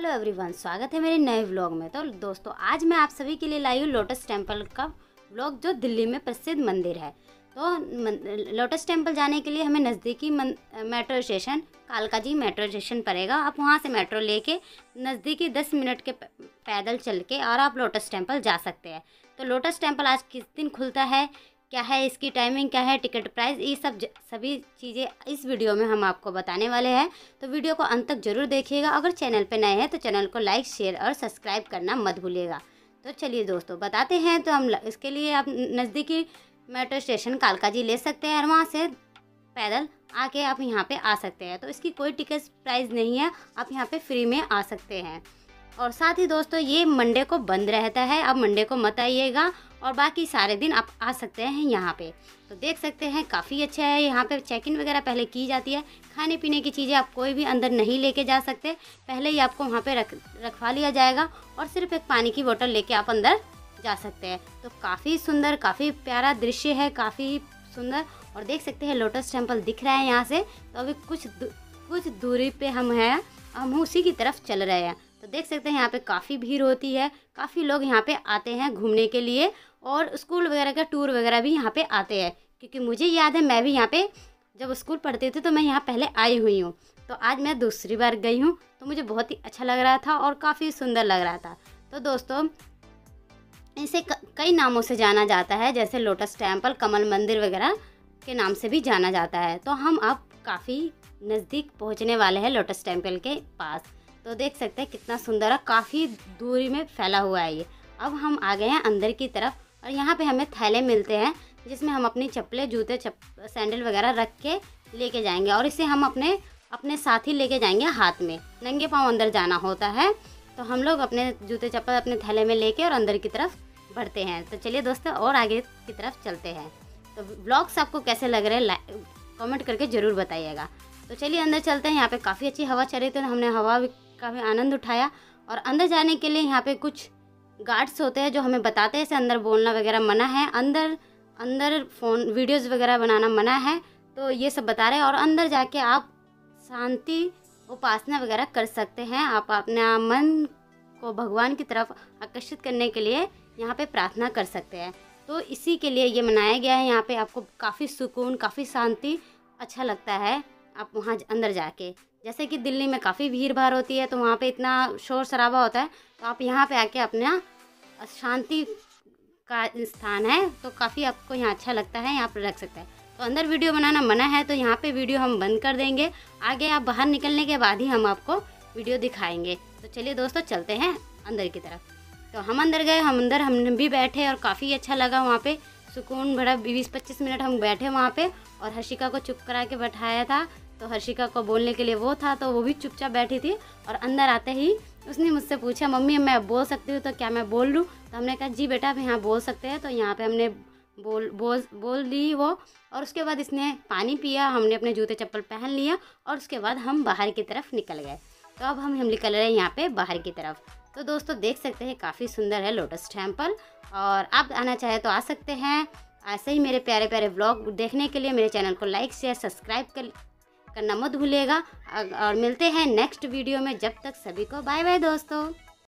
Hello everyone, स्वागत है मेरे नए व्लॉग में। तो दोस्तों, आज मैं आप सभी के लिए लाई हूँ लोटस टेंपल का व्लॉग, जो दिल्ली में प्रसिद्ध मंदिर है। तो लोटस टेंपल जाने के लिए हमें नज़दीकी मेट्रो स्टेशन कालका जी मेट्रो स्टेशन पड़ेगा। आप वहाँ से मेट्रो लेके नज़दीकी दस मिनट के पैदल चल के और आप लोटस टेंपल जा सकते हैं। तो लोटस टेंपल आज किस दिन खुलता है? क्या है, इसकी टाइमिंग क्या है टिकट प्राइस ये सब सभी चीज़ें इस वीडियो में हम आपको बताने वाले हैं। तो वीडियो को अंत तक ज़रूर देखिएगा। अगर चैनल पर नए हैं तो चैनल को लाइक शेयर और सब्सक्राइब करना मत भूलिएगा। तो चलिए दोस्तों, बताते हैं। तो हम इसके लिए आप नज़दीकी मेट्रो स्टेशन कालका जी ले सकते हैं और वहाँ से पैदल आके आप यहाँ पे आ सकते हैं। तो इसकी कोई टिकट प्राइस नहीं है। आप यहाँ पे फ्री में आ सकते हैं। और साथ ही दोस्तों, ये मंडे को बंद रहता है। अब मंडे को मत आइएगा और बाकी सारे दिन आप आ सकते हैं यहाँ पे। तो देख सकते हैं, काफ़ी अच्छा है। यहाँ पे चेक इन वगैरह पहले की जाती है। खाने पीने की चीज़ें आप कोई भी अंदर नहीं लेके जा सकते। पहले ही आपको वहाँ पे रख, रखवा लिया जाएगा और सिर्फ़ एक पानी की बोतल लेके आप अंदर जा सकते हैं। तो काफ़ी सुंदर, काफ़ी प्यारा दृश्य है, काफ़ी सुंदर। और देख सकते हैं लोटस टेंपल दिख रहा है यहाँ से। तो अभी कुछ कुछ दूरी पे हम हैं, हम उसी की तरफ़ चल रहे हैं। तो देख सकते हैं यहाँ पे काफ़ी भीड़ होती है। काफ़ी लोग यहाँ पे आते हैं घूमने के लिए और स्कूल वगैरह का टूर वगैरह भी यहाँ पे आते हैं। क्योंकि मुझे याद है, मैं भी यहाँ पे जब स्कूल पढ़ते थे तो मैं यहाँ पहले आई हुई हूँ। तो आज मैं दूसरी बार गई हूँ तो मुझे बहुत ही अच्छा लग रहा था और काफ़ी सुंदर लग रहा था। तो दोस्तों, इसे कई नामों से जाना जाता है, जैसे लोटस टेंपल कमल मंदिर वगैरह के नाम से भी जाना जाता है। तो हम अब काफ़ी नज़दीक पहुँचने वाले हैं लोटस टेंपल के पास। तो देख सकते हैं कितना सुंदर है काफ़ी दूरी में फैला हुआ है ये। अब हम आ गए हैं अंदर की तरफ़ और यहाँ पे हमें थैले मिलते हैं, जिसमें हम अपनी चप्पलें, जूते, चप, सैंडल वगैरह रख के लेके जाएँगे और इसे हम अपने अपने साथ ही लेके जाएँगे हाथ में। नंगे पाँव अंदर जाना होता है तो हम लोग अपने जूते, चप्पल अपने थैले में लेके और अंदर की तरफ़ बढ़ते हैं। तो चलिए दोस्तों, और आगे की तरफ़ चलते हैं। तो ब्लॉग्स आपको कैसे लग रहे हैं कमेंट करके ज़रूर बताइएगा। तो चलिए अंदर चलते हैं। यहाँ पे काफ़ी अच्छी हवा चल रही थी तो हमने हवा का भी आनंद उठाया और अंदर जाने के लिए यहाँ पे कुछ गार्ड्स होते हैं जो हमें बताते हैं अंदर बोलना वगैरह मना है। अंदर अंदर फ़ोन वीडियोज़ वगैरह बनाना मना है तो ये सब बता रहे हैं। और अंदर जाके आप शांति, उपासना वगैरह कर सकते हैं। आप अपना मन को भगवान की तरफ़ आकर्षित करने के लिए यहाँ पे प्रार्थना कर सकते हैं। तो इसी के लिए ये मनाया गया है। यहाँ पे आपको काफ़ी सुकून, काफ़ी शांति अच्छा लगता है। आप वहाँ अंदर जाके। जैसे कि दिल्ली में काफ़ी भीड़ भाड़ होती है तो वहाँ पे इतना शोर शराबा होता है तो आप यहाँ पे आके अपना शांति का स्थान है तो काफ़ी आपको यहाँ अच्छा लगता है, यहाँ पर रख सकते हैं। तो अंदर वीडियो बनाना मना है तो यहाँ पे वीडियो हम बंद कर देंगे। आगे आप बाहर निकलने के बाद ही हम आपको वीडियो दिखाएँगे। तो चलिए दोस्तों, चलते हैं अंदर की तरफ़। तो हम अंदर गए, हम अंदर हम भी बैठे और काफ़ी अच्छा लगा वहाँ पे। सुकून भरा बीस पच्चीस मिनट हम बैठे वहाँ पे और हर्षिका को चुप करा के बैठाया था। तो हर्षिका को बोलने के लिए वो था तो वो भी चुपचाप बैठी थी और अंदर आते ही उसने मुझसे पूछा, मम्मी मैं बोल सकती हूँ तो क्या मैं बोल लूँ? तो हमने कहा, जी बेटा आप यहाँ बोल सकते हैं। तो यहाँ पे हमने बोल बोल बोल दी वो और उसके बाद इसने पानी पिया, हमने अपने जूते चप्पल पहन लिया और उसके बाद हम बाहर की तरफ़ निकल गए। तो अब हम हम निकल रहे हैं यहाँ पे बाहर की तरफ़। तो दोस्तों देख सकते हैं, काफ़ी सुंदर है लोटस टेंपल और आप आना चाहे तो आ सकते हैं। ऐसे ही मेरे प्यारे प्यारे ब्लॉग देखने के लिए मेरे चैनल को लाइक शेयर सब्सक्राइब कर, करना मत भूलिएगा। और मिलते हैं नेक्स्ट वीडियो में। जब तक सभी को बाय बाय दोस्तों।